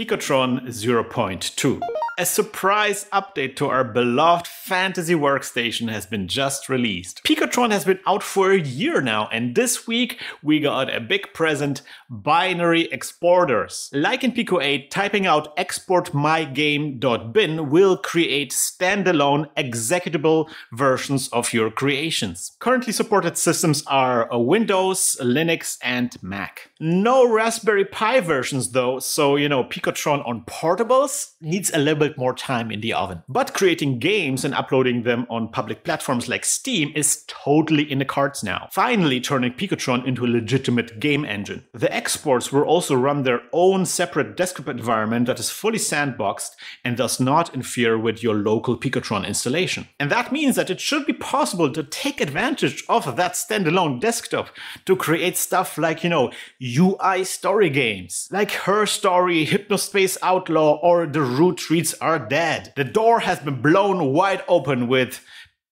Picotron 0.2. A surprise update to our beloved fantasy workstation has been just released. Picotron has been out for a year now, and this week we got a big present binary exporters. Like in Pico 8, typing out export mygame.bin will create standalone executable versions of your creations. Currently supported systems are Windows, Linux, and Mac. No Raspberry Pi versions though, so you know, Picotron on portables needs a little bit more time in the oven. But creating games and uploading them on public platforms like Steam is totally in the cards now. Finally, turning Picotron into a legitimate game engine. The exports will also run their own separate desktop environment that is fully sandboxed and does not interfere with your local Picotron installation. And that means that it should be possible to take advantage of that standalone desktop to create stuff like, you know, UI story games, like Her Story, Hypnospace Outlaw, or The Roottrees Are Dead. The door has been blown wide open with